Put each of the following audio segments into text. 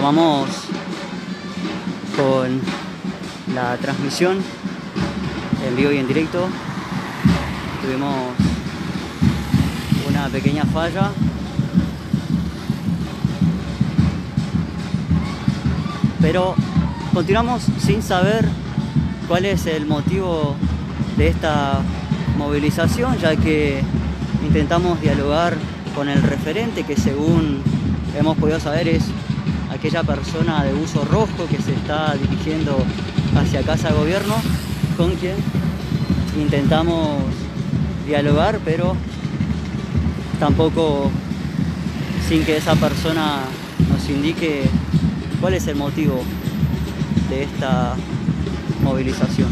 retomamos con la transmisión en vivo y en directo. Tuvimos una pequeña falla. Pero continuamos sin saber cuál es el motivo de esta movilización, ya que intentamos dialogar con el referente que según hemos podido saber es aquella persona de uso rojo que se está dirigiendo hacia casa de gobierno, con quien intentamos dialogar, pero tampoco sin que esa persona nos indique cuál es el motivo de esta movilización.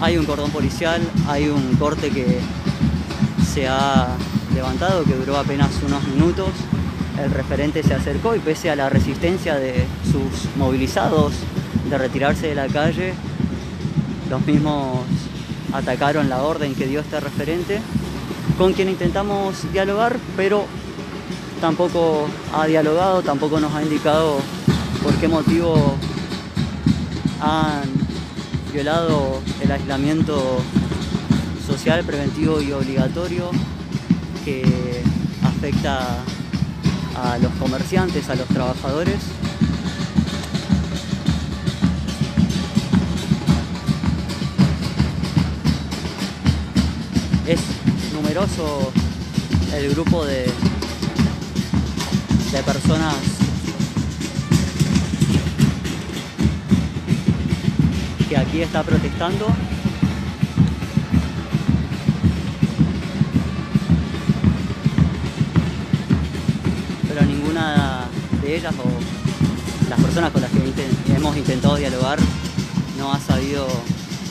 Hay un cordón policial, hay un corte que se ha levantado que duró apenas unos minutos. El referente se acercó y pese a la resistencia de sus movilizados de retirarse de la calle, los mismos atacaron la orden que dio este referente, con quien intentamos dialogar, pero tampoco ha dialogado, tampoco nos ha indicado por qué motivo han violado el aislamiento social preventivo y obligatorio que afecta a los comerciantes, a los trabajadores. Es numeroso el grupo de, de personas que aquí está protestando ellas o las personas con las que hemos intentado dialogar no ha sabido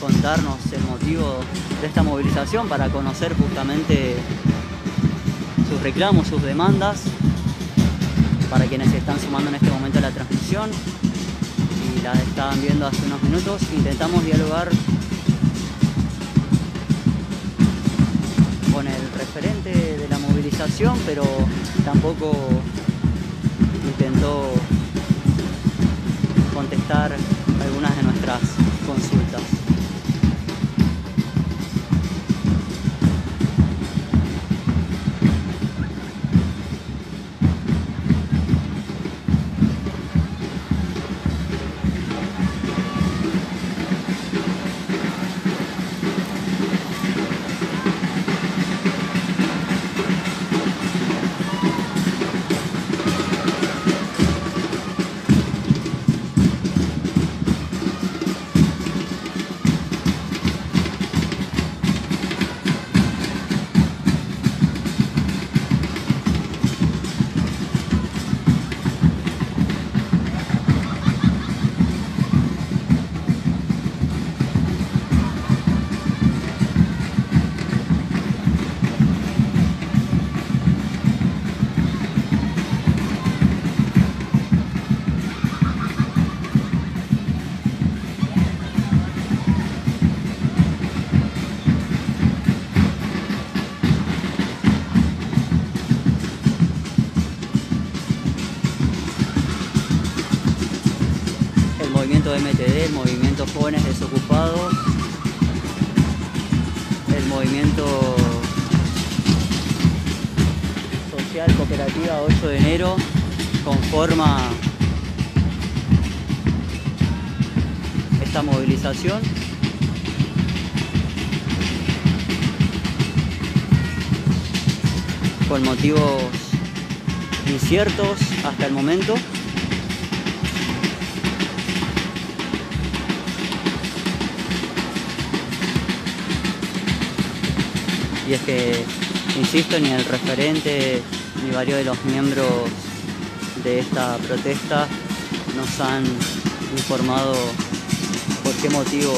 contarnos el motivo de esta movilización para conocer justamente sus reclamos, sus demandas, para quienes se están sumando en este momento a la transmisión y la estaban viendo hace unos minutos, intentamos dialogar con el referente de la movilización, pero tampoco intentó contestar algunas de nuestras consultas. El movimiento Jóvenes Desocupados, el movimiento social cooperativa 8 de enero conforma esta movilización. con motivos inciertos hasta el momento. Y es que, insisto, ni el referente ni varios de los miembros de esta protesta nos han informado por qué motivo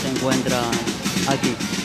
se encuentran aquí.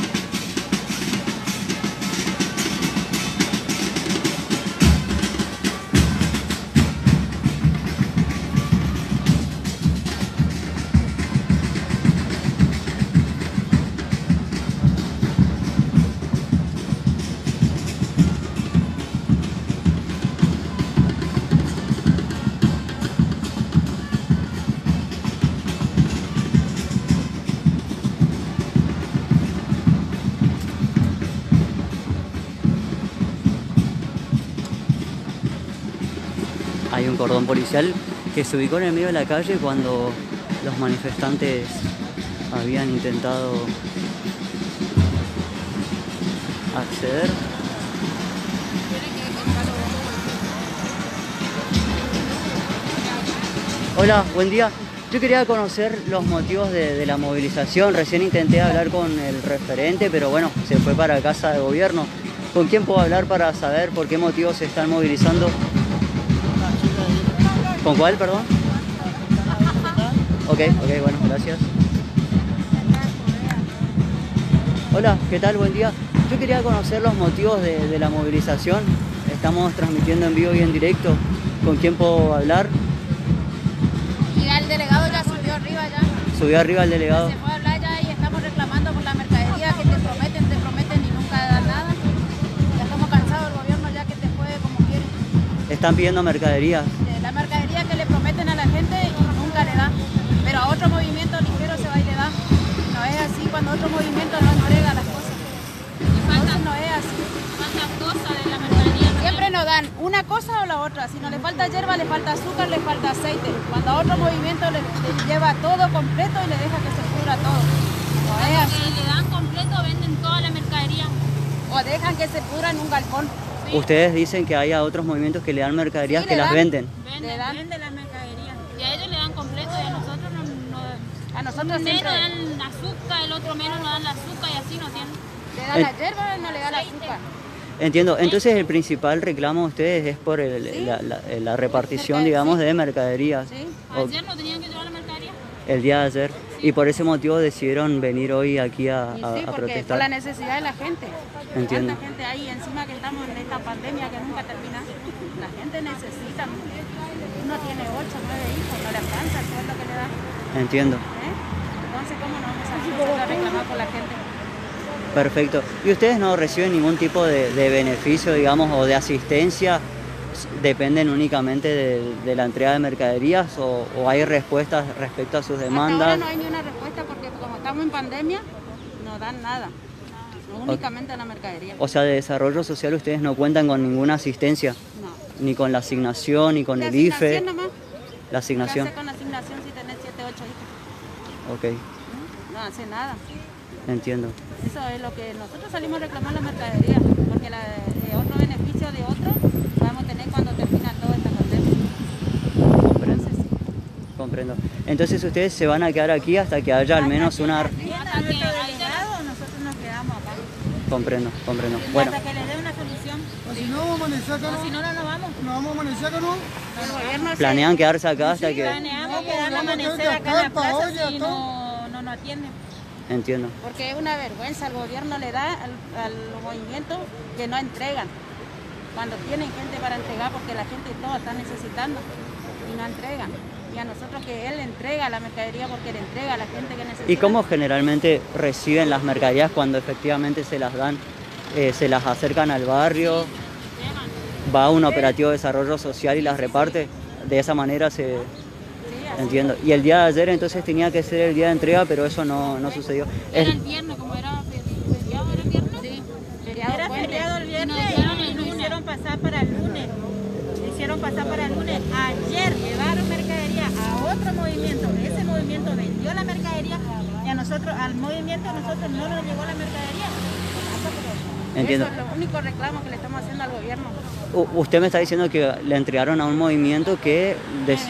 Cordón policial que se ubicó en el medio de la calle cuando los manifestantes habían intentado acceder. Hola, buen día. Yo quería conocer los motivos de, la movilización. Recién intenté hablar con el referente, pero bueno, se fue para casa de gobierno. ¿Con quién puedo hablar para saber por qué motivos se están movilizando? ¿Con cuál, perdón? Ok, ok, bueno, gracias. Hola, ¿qué tal? Buen día. Yo quería conocer los motivos de, la movilización. Estamos transmitiendo en vivo y en directo. ¿Con quién puedo hablar? Y el delegado ya subió arriba ya. Subió arriba el delegado. Se fue a hablar ya y estamos reclamando por la mercadería que te prometen, te prometen y nunca dan nada. Ya estamos cansados del gobierno ya que te juegue como quiere. Están pidiendo mercadería. La mercadería que le prometen a la gente y nunca le da. Pero a otro movimiento ligero se va y le da. No es así cuando otro movimiento no entrega las cosas no es así. de la mercadería. Siempre nos dan una cosa o la otra. Si no le falta hierba, le falta azúcar, le falta aceite. Cuando a otro movimiento le, lleva todo completo y le deja que se cubra todo. No es así. le dan completo, venden toda la mercadería. O dejan que se pudra en un galpón. Ustedes dicen que hay otros movimientos que le dan mercaderías que las venden. Venden, dan. venden las mercaderías. Y a ellos le dan completo y a nosotros no. a nosotros menos dan azúcar, el otro menos no dan la azúcar y así no tienen. Le da la hierba no le da la azúcar. Entiendo. Entonces el principal reclamo de ustedes es por la, repartición, digamos, de mercaderías. Sí. Ayer no tenían que llevar la mercadería. El día de ayer. Y por ese motivo decidieron venir hoy aquí a, a, sí, porque Por la necesidad de la gente. Entiendo. Tanta gente ahí encima que estamos en esta pandemia que nunca termina. La gente necesita. Uno tiene 8, 9 hijos, no le alcanza el sueldo que le da. Entiendo. ¿Eh? Entonces, ¿cómo no vamos a reclamar por la gente? Perfecto. ¿Y ustedes no reciben ningún tipo de, beneficio, digamos, o de asistencia? ¿Dependen únicamente de, la entrega de mercaderías o, hay respuestas respecto a sus demandas? ahora no hay ni una respuesta porque como estamos en pandemia, no dan nada. únicamente la mercadería. O sea, de desarrollo social ustedes no cuentan con ninguna asistencia. No. Ni con la asignación, ni con el IFE. Nomás. La asignación. ¿Qué hace con la asignación si tenés 7, 8 hijos? Ok. No hace nada. Entiendo. Eso es lo que nosotros salimos a reclamar la mercadería, porque la, eh, otro beneficio de otro vamos a tener cuando termina toda esta pandemia. Comprendo. Comprendo. Entonces ustedes se van a quedar aquí hasta que haya al menos una... Hasta que nosotros nos quedamos acá. Comprendo, comprendo. Bueno. Hasta que le dé una solución. O si no, vamos a amanecer acá, ¿no? si no, no nos vamos. ¿No vamos a amanecer acá, no? El gobierno ¿Planean quedarse acá hasta que...? Planeamos quedarnos a amanecer acá en la plaza si no, no nos atienden. Entiendo. Porque es una vergüenza, el gobierno le da al, movimiento que no entregan. Cuando tienen gente para entregar, porque la gente todo está necesitando y no entregan. Y a nosotros que él entrega la mercadería porque le entrega a la gente que necesita. ¿Y cómo generalmente reciben las mercaderías cuando efectivamente se las dan? Eh, ¿Se las acercan al barrio? ¿Va a un operativo de desarrollo social y las reparte? De esa manera se, Entiendo. Y el día de ayer entonces tenía que ser el día de entrega, pero eso no, no sucedió. Era el viernes, como era feriado, ¿era el viernes? Sí, era feriado el viernes y lo hicieron pasar para el lunes. Hicieron pasar para el lunes. Ayer llevaron mercadería a otro movimiento. Ese movimiento vendió la mercadería y a nosotros, al movimiento, a nosotros no nos llegó la mercadería. Entiendo. Eso es lo único reclamo que le estamos haciendo al gobierno. usted me está diciendo que le entregaron a un movimiento que... Des...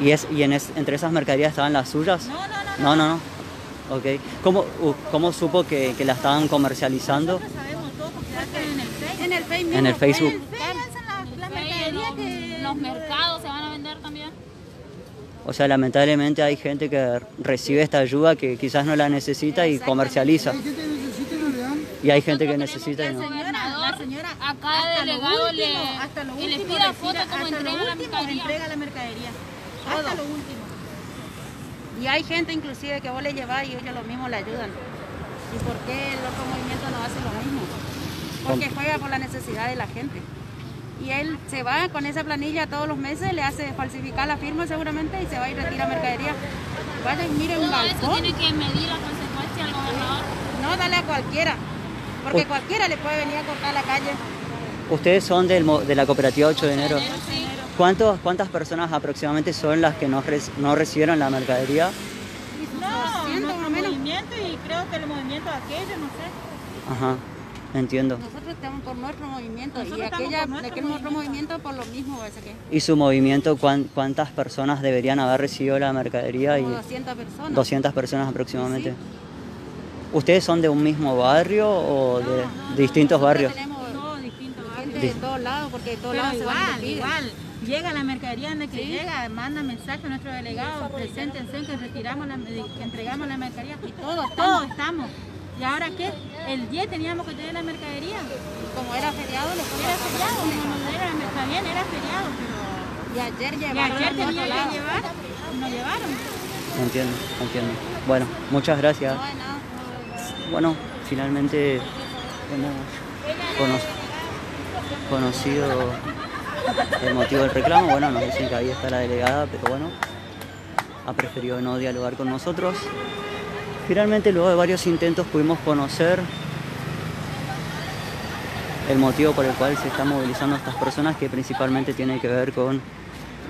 ¿Y, es, y en entre esas mercaderías estaban las suyas? No, no, no. No, no, Ok. ¿Cómo, cómo supo que, que, la estaban comercializando? Nosotros sabemos todo porque en el Facebook. En el Facebook. En el Facebook. En las mercaderías que... Los mercados se van a vender también. O sea, lamentablemente hay gente que recibe esta ayuda que quizás no la necesita y comercializa. Hay gente que necesita y no le dan. Y hay gente que necesita y no. La señora, acá el delegado le, hasta lo último, le pida foto como entrega la mercadería. Entrega la mercadería hasta lo último. Y hay gente inclusive que vos le llevas y ellos lo mismo le ayudan. ¿Y por qué el otro movimiento no hace lo mismo? Porque juega por la necesidad de la gente. Y él se va con esa planilla todos los meses, le hace falsificar la firma seguramente y se va y retira mercadería. Vaya y mire un balcón. Eso tiene que medir la consecuencia al gobernador. No, dale a cualquiera. Porque cualquiera le puede venir a cortar la calle. Ustedes son del de la cooperativa 8 de enero. Sí. ¿Cuántos, ¿Cuántas personas aproximadamente son las que no, res- no recibieron la mercadería? No, nuestro movimiento y creo que el movimiento aquello, no sé. Ajá, entiendo. Nosotros estamos por nuestro movimiento Nosotros y aquella, nuestro aquel otro movimiento. movimiento por lo mismo parece que ¿Y su movimiento cuán- cuántas personas deberían haber recibido la mercadería? Y como 200 personas. 200 personas aproximadamente. ¿Ustedes son de un mismo barrio o de distintos Nosotros barrios? Tenemos Todos distintos gente barrios. de todos lados porque de todos lados se van y igual, igual. Llega la mercadería donde que llega, manda mensaje a nuestro delegado, preséntense que retiramos la, que entregamos la mercadería. Y todos, todos estamos. ¿Y ahora qué? El 10 teníamos que tener la mercadería. Como era feriado, les Era feriado, no, no, era, está bien, era feriado, pero... Y ayer Y llevaron ayer al tenían que lado. llevar, y no llevaron. Entiendo, entiendo. Bueno, muchas gracias. Bueno, finalmente hemos cono- conocido el motivo del reclamo. Bueno, nos dicen que ahí está la delegada, pero bueno, ha preferido no dialogar con nosotros. Finalmente, luego de varios intentos, pudimos conocer el motivo por el cual se están movilizando estas personas, que principalmente tiene que ver con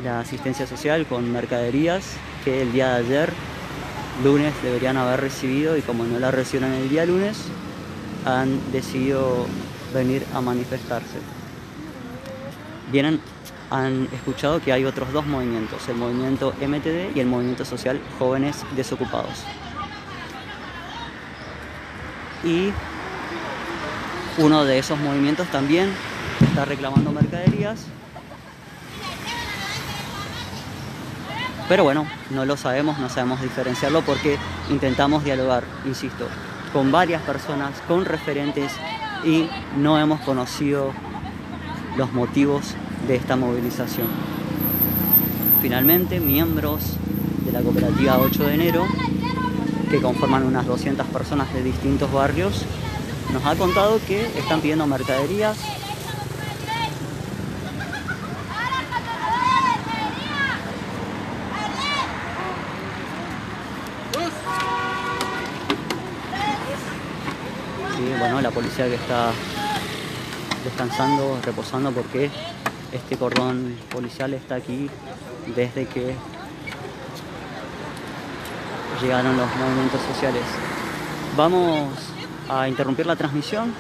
la asistencia social, con mercaderías, que el día de ayer lunes deberían haber recibido y como no la recibieron el día lunes, han decidido venir a manifestarse. Vienen, han escuchado que hay otros dos movimientos, el movimiento MTD y el movimiento social Jóvenes Desocupados. Y uno de esos movimientos también está reclamando mercaderías Pero bueno, no lo sabemos, no sabemos diferenciarlo porque intentamos dialogar, insisto, con varias personas, con referentes y no hemos conocido los motivos de esta movilización. Finalmente, miembros de la cooperativa 8 de enero, que conforman unas 200 personas de distintos barrios, nos ha contado que están pidiendo mercaderías y bueno, la policía que está descansando, reposando porque este cordón policial está aquí desde que llegaron los movimientos sociales. Vamos a interrumpir la transmisión,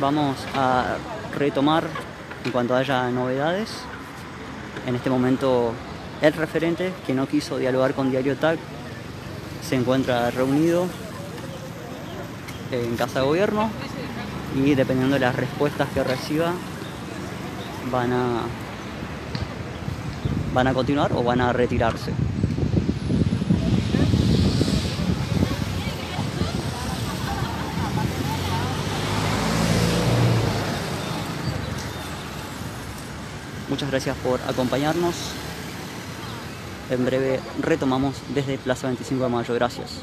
vamos a retomar en cuanto haya novedades. En este momento el referente que no quiso dialogar con Diario TAC se encuentra reunido en Casa de Gobierno y dependiendo de las respuestas que reciba van a van a continuar o van a retirarse. Muchas gracias por acompañarnos. En breve retomamos desde Plaza 25 de Mayo. Gracias.